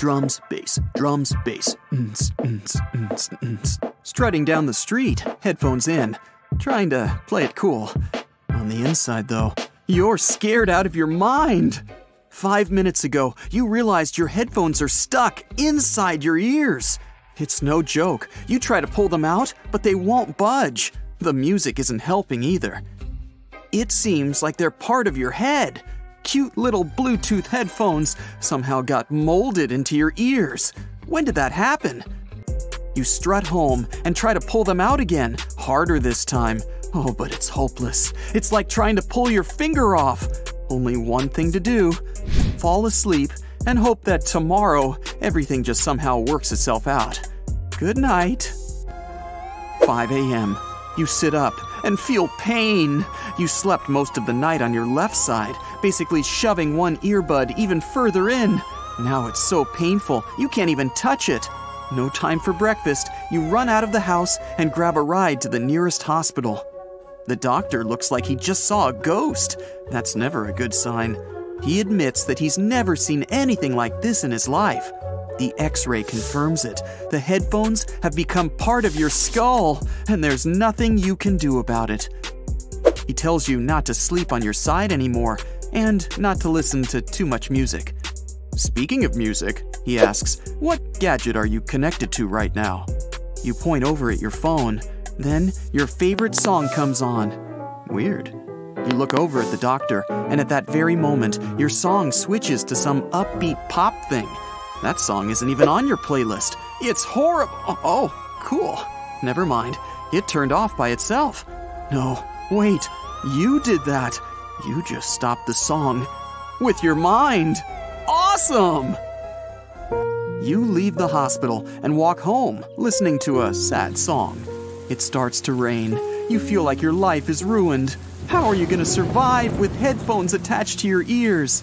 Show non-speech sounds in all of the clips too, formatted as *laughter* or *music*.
Drums, bass, drums, bass. Strutting down the street, headphones in, trying to play it cool. On the inside, though, you're scared out of your mind. Five minutes ago, you realized your headphones are stuck inside your ears. It's no joke. You try to pull them out, but they won't budge. The music isn't helping either. It seems like they're part of your head. Cute little Bluetooth headphones somehow got molded into your ears. When did that happen? You strut home and try to pull them out again, harder this time. Oh, but it's hopeless. It's like trying to pull your finger off. Only one thing to do fall asleep and hope that tomorrow everything just somehow works itself out. Good night. 5 a.m. You sit up and feel pain. You slept most of the night on your left side, basically shoving one earbud even further in. Now it's so painful, you can't even touch it. No time for breakfast, you run out of the house and grab a ride to the nearest hospital. The doctor looks like he just saw a ghost. That's never a good sign. He admits that he's never seen anything like this in his life. The x ray confirms it. The headphones have become part of your skull, and there's nothing you can do about it. He tells you not to sleep on your side anymore and not to listen to too much music. Speaking of music, he asks, What gadget are you connected to right now? You point over at your phone. Then your favorite song comes on. Weird. You look over at the doctor, and at that very moment, your song switches to some upbeat pop thing. That song isn't even on your playlist. It's horrible. Oh, cool. Never mind. It turned off by itself. No, wait. You did that. You just stopped the song with your mind. Awesome! You leave the hospital and walk home, listening to a sad song. It starts to rain. You feel like your life is ruined. How are you going to survive with headphones attached to your ears?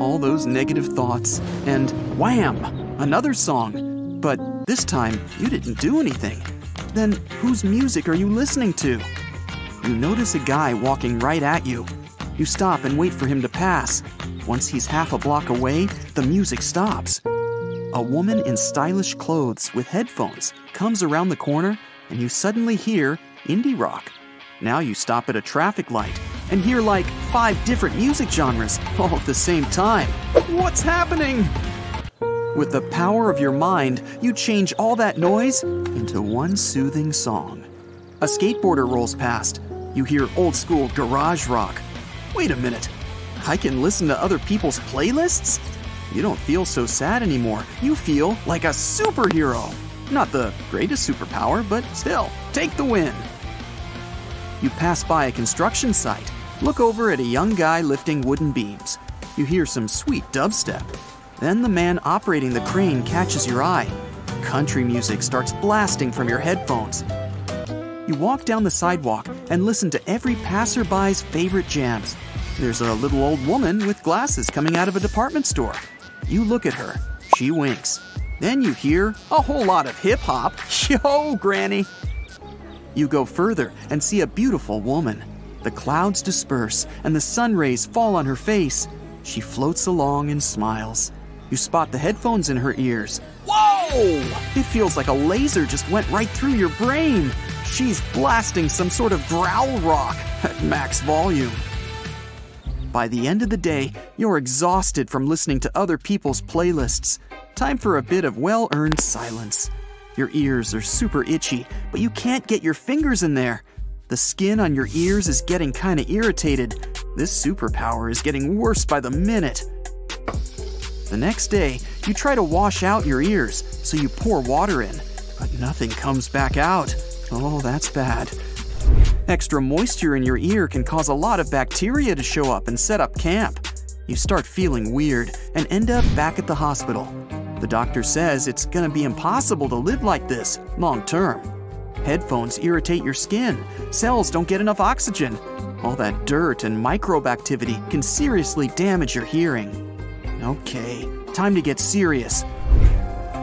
All those negative thoughts, and wham! Another song. But this time, you didn't do anything. Then whose music are you listening to? You notice a guy walking right at you. You stop and wait for him to pass. Once he's half a block away, the music stops. A woman in stylish clothes with headphones comes around the corner, and you suddenly hear indie rock. Now you stop at a traffic light and hear like five different music genres all at the same time. What's happening? With the power of your mind, you change all that noise into one soothing song. A skateboarder rolls past. You hear old school garage rock. Wait a minute. I can listen to other people's playlists? You don't feel so sad anymore. You feel like a superhero. Not the greatest superpower, but still, take the win. You pass by a construction site, look over at a young guy lifting wooden beams. You hear some sweet dubstep. Then the man operating the crane catches your eye. Country music starts blasting from your headphones. You walk down the sidewalk and listen to every passerby's favorite jams. There's a little old woman with glasses coming out of a department store. You look at her. She winks. Then you hear a whole lot of hip hop. *laughs* Yo, Granny! You go further and see a beautiful woman. The clouds disperse and the sun rays fall on her face. She floats along and smiles. You spot the headphones in her ears. Whoa! It feels like a laser just went right through your brain. She's blasting some sort of growl rock at max volume. By the end of the day, you're exhausted from listening to other people's playlists. Time for a bit of well earned silence. Your ears are super itchy, but you can't get your fingers in there. The skin on your ears is getting kinda irritated. This superpower is getting worse by the minute. The next day, you try to wash out your ears, so you pour water in, but nothing comes back out. Oh, that's bad. Extra moisture in your ear can cause a lot of bacteria to show up and set up camp. You start feeling weird and end up back at the hospital. The doctor says it's gonna be impossible to live like this long term. Headphones irritate your skin, cells don't get enough oxygen. All that dirt and microbe activity can seriously damage your hearing. Okay, time to get serious.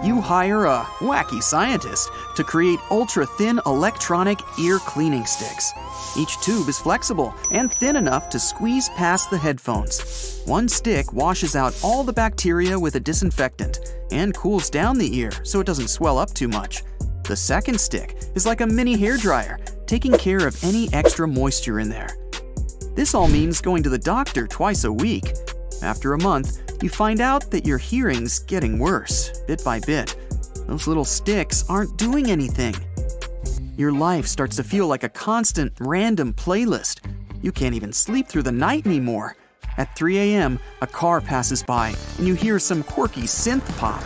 You hire a wacky scientist to create ultra thin electronic ear cleaning sticks. Each tube is flexible and thin enough to squeeze past the headphones. One stick washes out all the bacteria with a disinfectant and cools down the ear so it doesn't swell up too much. The second stick is like a mini hair dryer, taking care of any extra moisture in there. This all means going to the doctor twice a week. After a month, you find out that your hearing's getting worse, bit by bit. Those little sticks aren't doing anything. Your life starts to feel like a constant, random playlist. You can't even sleep through the night anymore. At 3 a.m., a car passes by and you hear some quirky synth pop.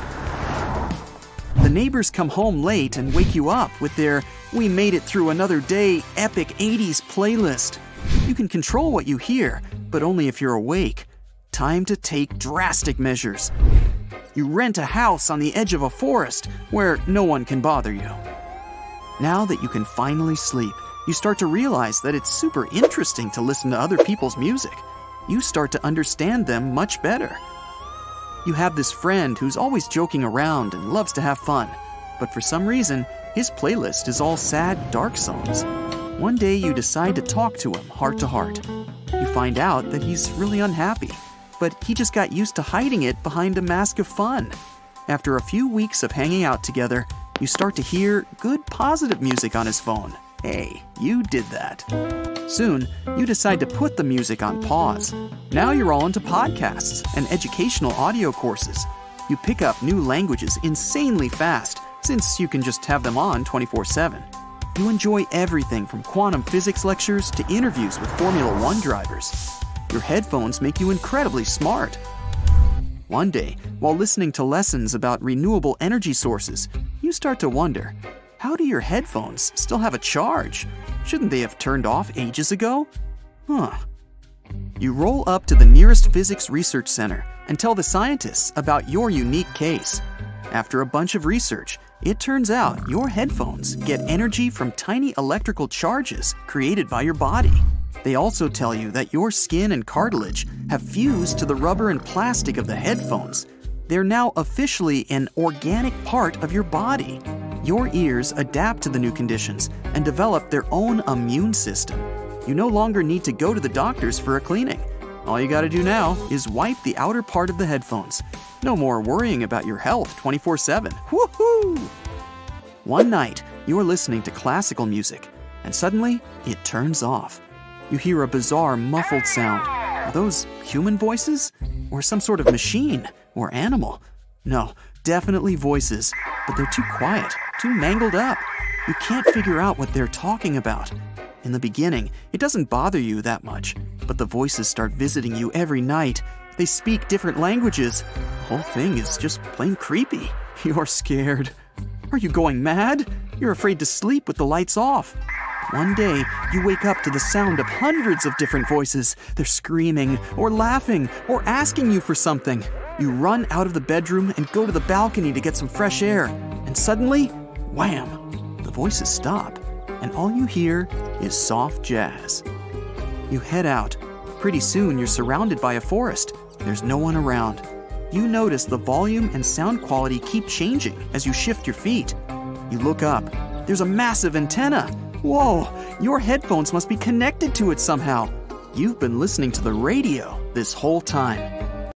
The neighbors come home late and wake you up with their We Made It Through Another Day epic 80s playlist. You can control what you hear, but only if you're awake. Time to take drastic measures. You rent a house on the edge of a forest where no one can bother you. Now that you can finally sleep, you start to realize that it's super interesting to listen to other people's music. You start to understand them much better. You have this friend who's always joking around and loves to have fun, but for some reason, his playlist is all sad, dark songs. One day you decide to talk to him heart to heart. You find out that he's really unhappy, but he just got used to hiding it behind a mask of fun. After a few weeks of hanging out together, you start to hear good positive music on his phone. Hey, you did that. Soon, you decide to put the music on pause. Now you're all into podcasts and educational audio courses. You pick up new languages insanely fast since you can just have them on 24 7. You enjoy everything from quantum physics lectures to interviews with Formula One drivers. Your headphones make you incredibly smart. One day, while listening to lessons about renewable energy sources, you start to wonder how do your headphones still have a charge? Shouldn't they have turned off ages ago? Huh. You roll up to the nearest physics research center and tell the scientists about your unique case. After a bunch of research, it turns out your headphones get energy from tiny electrical charges created by your body. They also tell you that your skin and cartilage have fused to the rubber and plastic of the headphones. They're now officially an organic part of your body. Your ears adapt to the new conditions and develop their own immune system. You no longer need to go to the doctors for a cleaning. All you gotta do now is wipe the outer part of the headphones. No more worrying about your health 24 7. Woohoo! One night, you're listening to classical music, and suddenly it turns off you hear a bizarre, muffled sound. Are those human voices? Or some sort of machine? Or animal? No, definitely voices, but they're too quiet, too mangled up. You can't figure out what they're talking about. In the beginning, it doesn't bother you that much, but the voices start visiting you every night. They speak different languages. The whole thing is just plain creepy. *laughs* You're scared. Are you going mad? You're afraid to sleep with the lights off. One day, you wake up to the sound of hundreds of different voices. They're screaming, or laughing, or asking you for something. You run out of the bedroom and go to the balcony to get some fresh air. And suddenly, wham! The voices stop, and all you hear is soft jazz. You head out. Pretty soon, you're surrounded by a forest. There's no one around. You notice the volume and sound quality keep changing as you shift your feet. You look up. There's a massive antenna. Whoa, your headphones must be connected to it somehow. You've been listening to the radio this whole time.